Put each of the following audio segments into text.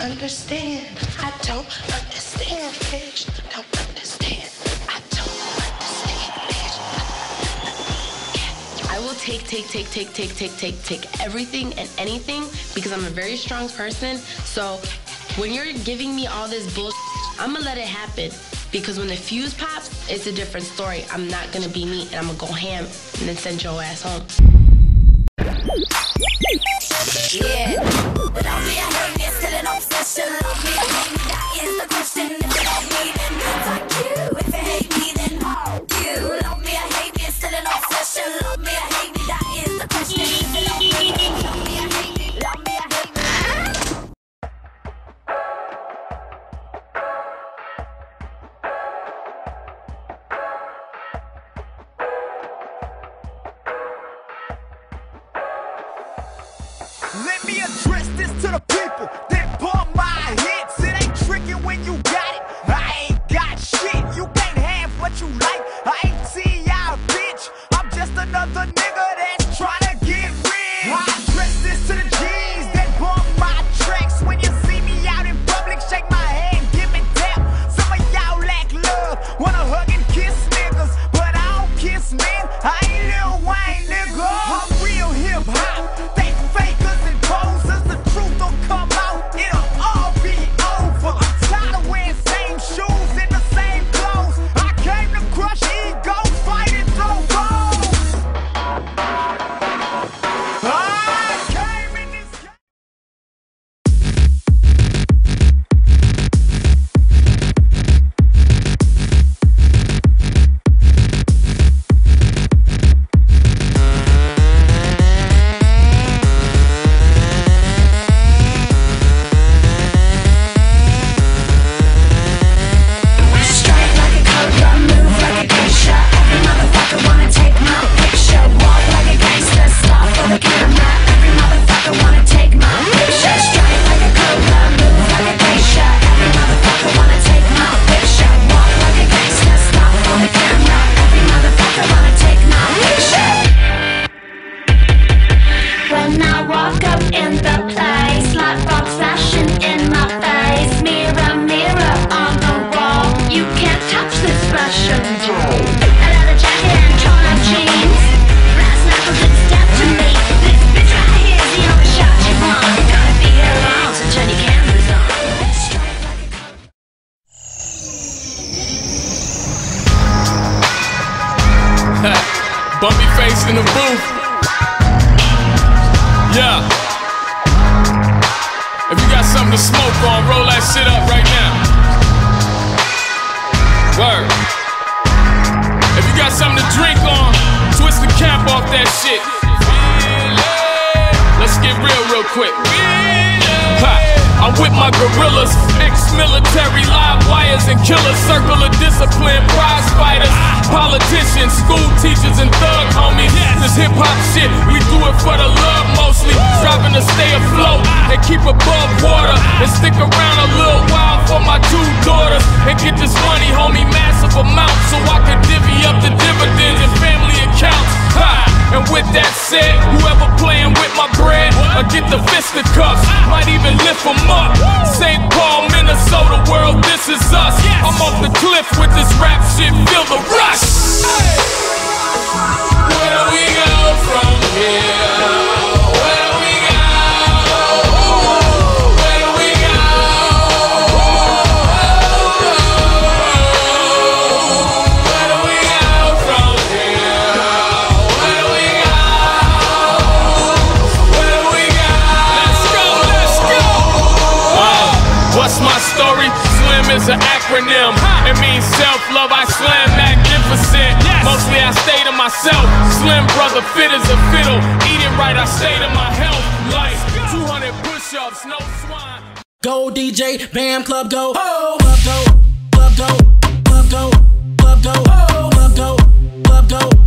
understand. I don't understand, bitch. Don't understand. I don't understand, bitch. I will take, take, take, take, take, take, take, take everything and anything because I'm a very strong person. So when you're giving me all this bullshit, I'm gonna let it happen because when the fuse pops, it's a different story. I'm not gonna be me and I'm gonna go ham and then send your ass home. Yeah. Let me address this to the people. Word. If you got something to drink on, twist the cap off that shit. Let's get real, real quick. I'm with my gorillas, ex-military, live wires and killers, circle of discipline, prize fighters, politicians, school teachers, and thug homies. This hip hop shit, we do it for the love mostly, striving to stay afloat and keep above water. And stick around a little while for my two daughters. And get this money, homie, massive amount. So I can divvy up the dividends and family accounts. Ha! And with that said, whoever playing with my bread, I get the fisticuffs. Might even lift them up. St. Paul, Minnesota, world is an acronym. It means self-love. I slam magnificent. Mostly I stay to myself. Slim brother, fit as a fiddle. Eating right, I stay to my health. Life, 200 push-ups, no swine. Go DJ, Bam Club, go. Oh, club go, club go, club go, club go, oh, club go, club go. Club go.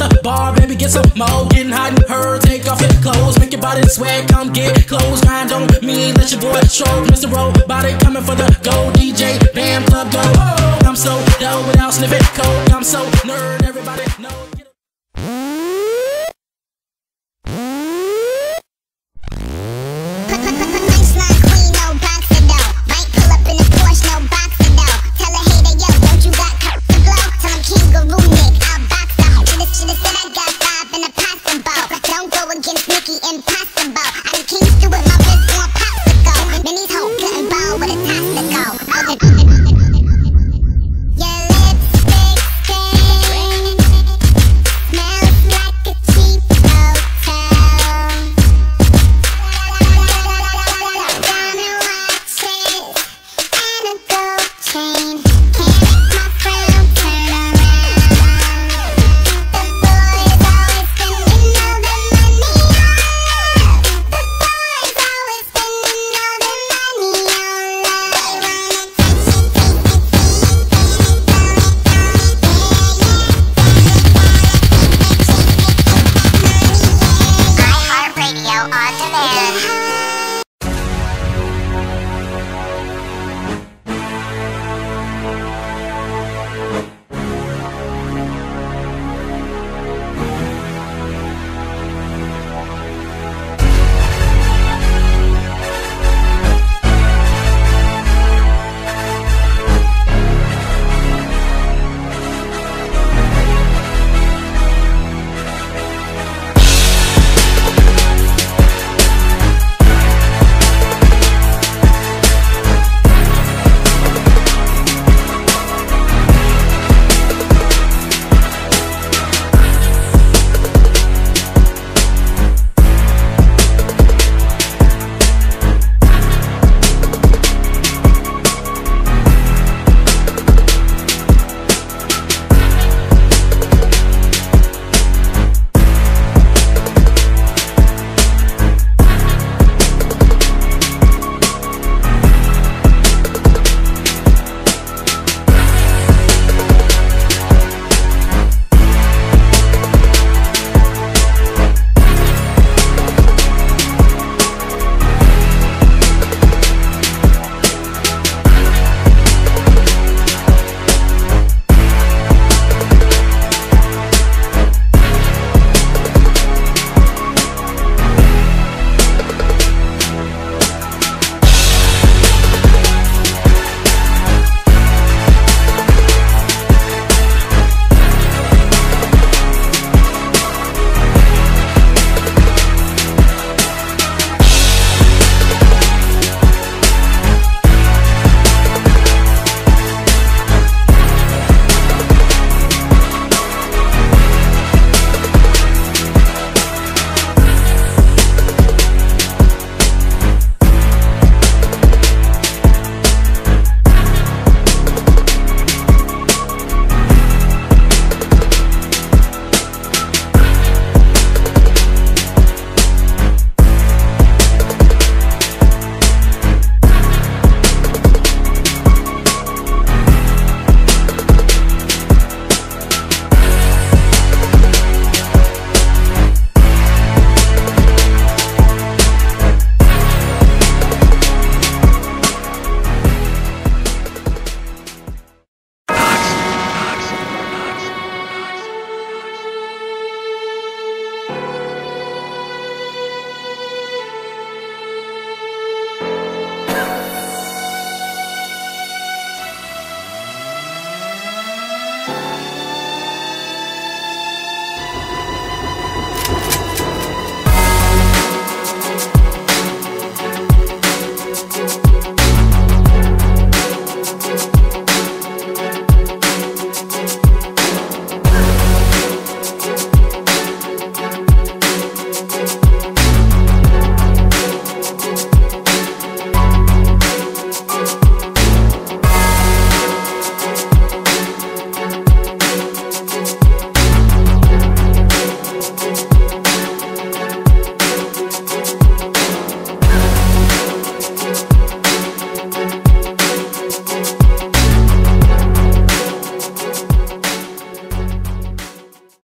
At the bar, baby, get some more. Getting hot in her, take off your clothes, make your body sweat, come get close. Grind on me, let your boy show. Mr. Robotic coming for the go, DJ, bam, club go. I'm so dope without sniffing coke. I'm so nerd, everybody know.